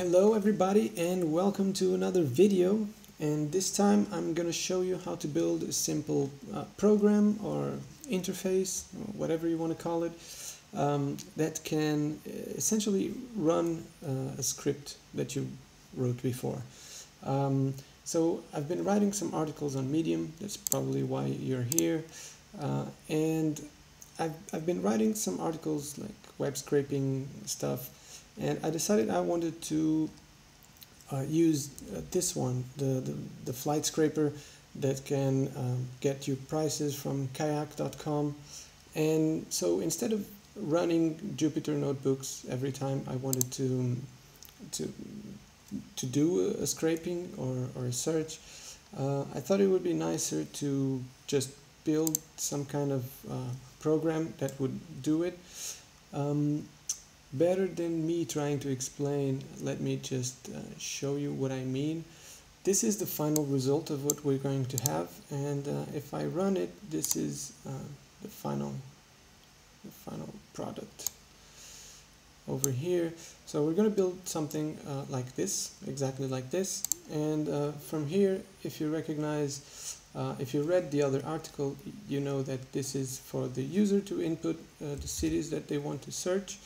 Hello everybody and welcome to another video and this time I'm gonna show you how to build a simple uh, program or interface whatever you want to call it um, that can uh, essentially run uh, a script that you wrote before. Um, so I've been writing some articles on Medium, that's probably why you're here, uh, and I've, I've been writing some articles like web scraping stuff and I decided I wanted to uh, use uh, this one, the, the, the, flight scraper that can um, get you prices from kayak.com and so instead of running Jupyter notebooks every time I wanted to to to do a, scraping or, or a search uh, I thought it would be nicer to just build some kind of uh, program that would do it. Um, better than me trying to explain let me just uh, show you what I mean. This is the final result of what we're going to have and uh, if I run it this is uh, the final the final product over here. So we're going to build something uh, like this exactly like this and uh, from here if you recognize uh, if you read the other article you know that this is for the user to input the cities that they want to search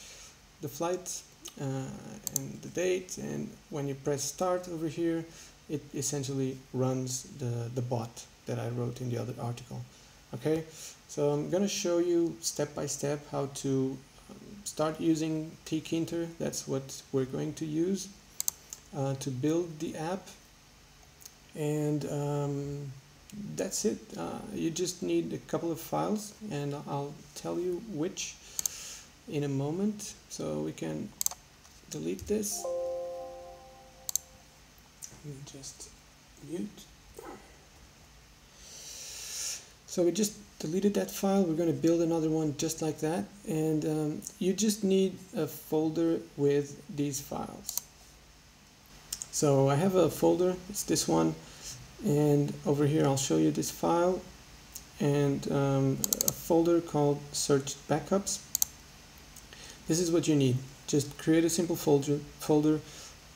the flight uh, and the date and when you press start over here it essentially runs the, the bot that I wrote in the other article okay? So I'm gonna show you step by step how to um, start using tkinter that's what we're going to use uh, to build the app. And um, that's it. Uh, you just need a couple of files and I'll tell you which in a moment so we can delete this. Me just mute. So we just deleted that file. We're going to build another one just like that. And um, you just need a folder with these files. So I have a folder. It's this one. And over here I'll show you this file. And um, a folder called search backups this is what you need. Just create a simple folder, folder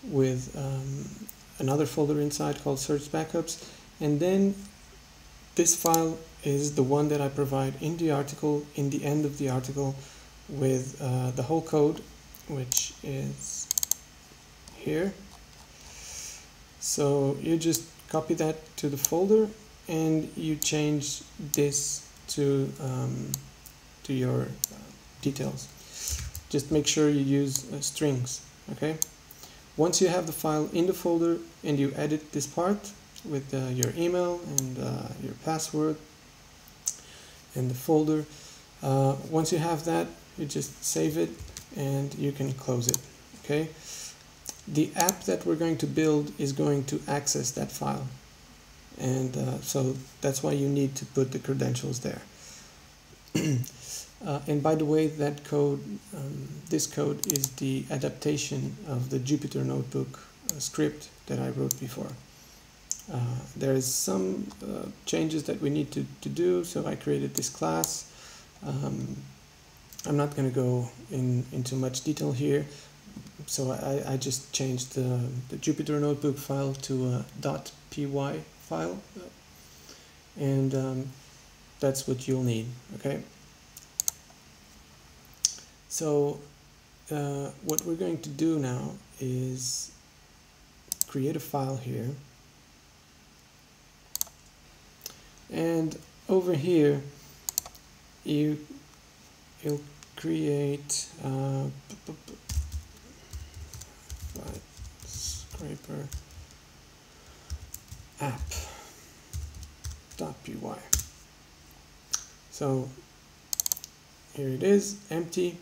with um, another folder inside called search backups and then this file is the one that I provide in the article, in the end of the article with uh, the whole code which is here. So you just copy that to the folder and you change this to, um, to your uh, details just make sure you use uh, strings okay? Once you have the file in the folder and you edit this part with uh, your email and uh, your password and the folder uh, once you have that you just save it and you can close it okay? The app that we're going to build is going to access that file. And uh, so that's why you need to put the credentials there Uh, and by the way, that code, um, this code is the adaptation of the Jupyter Notebook uh, script that I wrote before. Uh, there is some uh, changes that we need to, to do, so I created this class. Um, I'm not going to go in into much detail here, so I, I just changed the, the Jupyter Notebook file to a .py file, and um, that's what you'll need, okay? So uh, what we're going to do now is create a file here. And over here you you'll create uh, scraper app .py. So here it is empty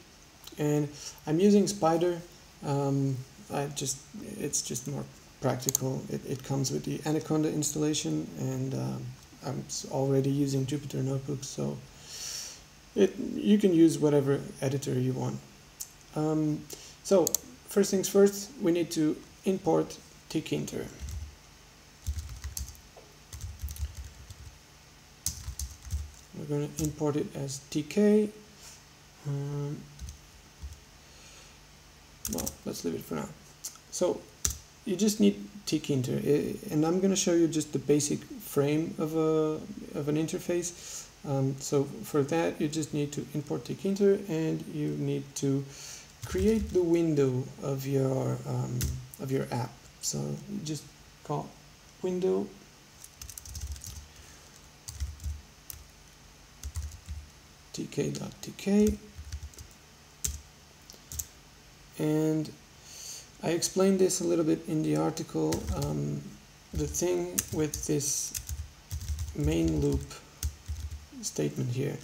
and I'm using Spyder um, I just it's just more practical. It, it comes with the Anaconda installation and um, I'm already using Jupyter Notebooks so it you can use whatever editor you want. Um, so first things first we need to import tkinter we're going to import it as tk um, let's leave it for now so you just need tkinter, and I'm going to show you just the basic frame of a of an interface. Um, so for that, you just need to import tkinter, and you need to create the window of your um, of your app. So you just call window tk.tk and I explained this a little bit in the article. Um, the thing with this main loop statement here,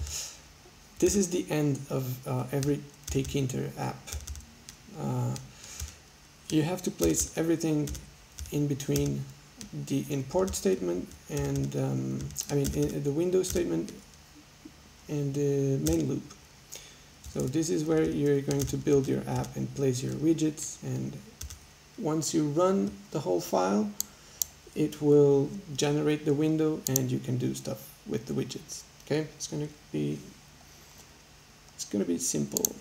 this is the end of uh, every tkinter app. Uh, you have to place everything in between the import statement and um, I mean the window statement and the main loop. So this is where you're going to build your app and place your widgets and once you run the whole file it will generate the window and you can do stuff with the widgets. Okay, it's going to be it's going to be simple.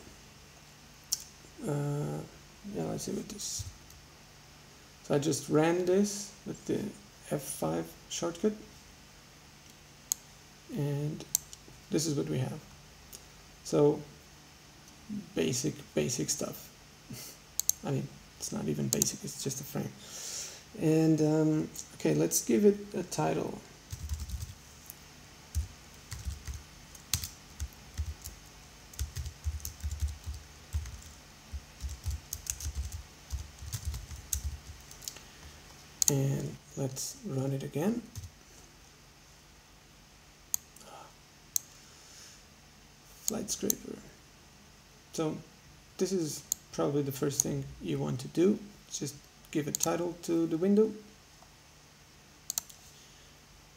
Uh, yeah, let's see what this. So I just ran this with the F5 shortcut and this is what we have. So basic, basic stuff. I mean, it's not even basic, it's just a frame. And um, okay, let's give it a title. And let's run it again. Flight scraper. So this is probably the first thing you want to do. Just give a title to the window.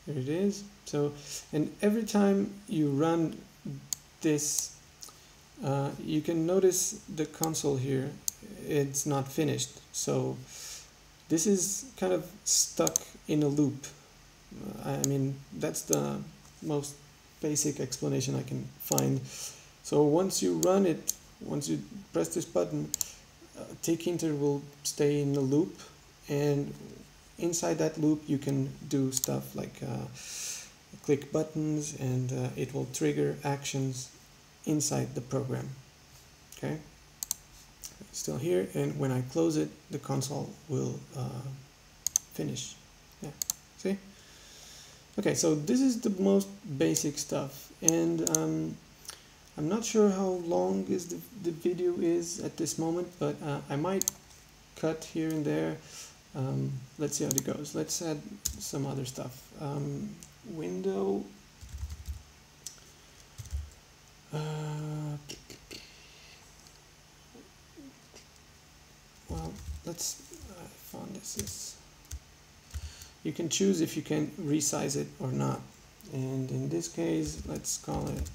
There it is. So, and every time you run this, uh, you can notice the console here. It's not finished. So this is kind of stuck in a loop. Uh, I mean, that's the most basic explanation I can find. So once you run it, once you press this button, uh, tkinter will stay in the loop and inside that loop you can do stuff like uh, click buttons and uh, it will trigger actions inside the program. Okay, still here and when I close it the console will uh, finish. Yeah, see? Okay, so this is the most basic stuff and um, I'm not sure how long is the, the video is at this moment, but uh, I might cut here and there. Um, let's see how it goes. Let's add some other stuff. Um, window. Uh, well, let's. I found this is. You can choose if you can resize it or not, and in this case, let's call it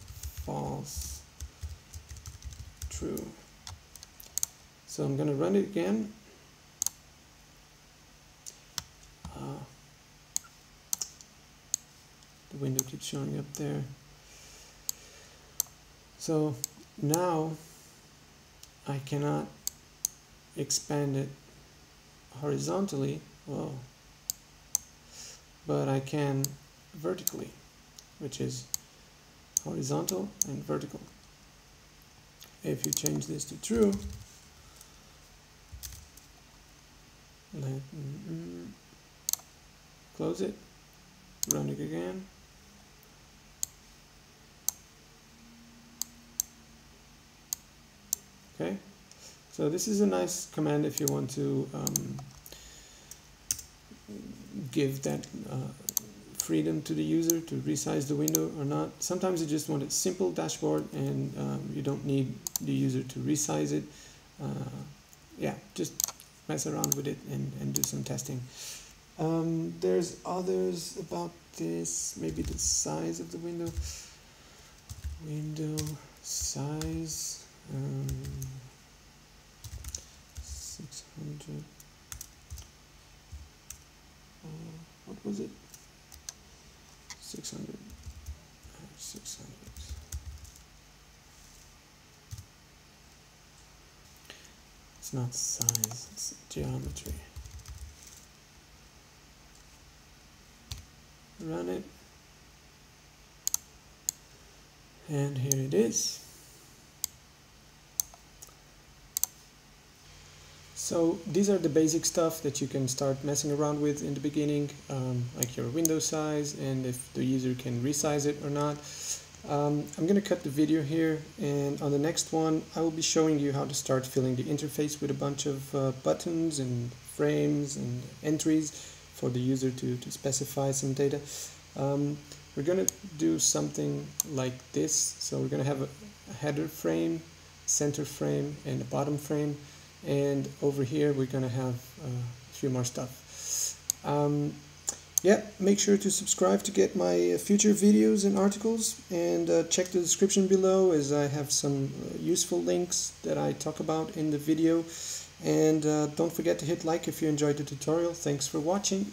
false, true. So I'm going to run it again. Uh, the window keeps showing up there. So now I cannot expand it horizontally, well, but I can vertically, which is horizontal and vertical. If you change this to true, let, mm, mm, close it, run it again. Okay, so this is a nice command if you want to um, give that uh, freedom to the user to resize the window or not. Sometimes you just want a simple dashboard and um, you don't need the user to resize it. Uh, yeah, just mess around with it and, and do some testing. Um, there's others about this, maybe the size of the window. Window size, um, 600. Uh, what was it? 600 600 it's not size it's geometry. Run it. And here it is. So these are the basic stuff that you can start messing around with in the beginning, um, like your window size and if the user can resize it or not. Um, I'm going to cut the video here and on the next one I will be showing you how to start filling the interface with a bunch of uh, buttons and frames and entries for the user to, to specify some data. Um, we're going to do something like this. So we're going to have a, a header frame, center frame and a bottom frame and over here we're to have uh, a few more stuff. Um, yeah, make sure to subscribe to get my future videos and articles and uh, check the description below as I have some uh, useful links that I talk about in the video and uh, don't forget to hit like if you enjoyed the tutorial. Thanks for watching.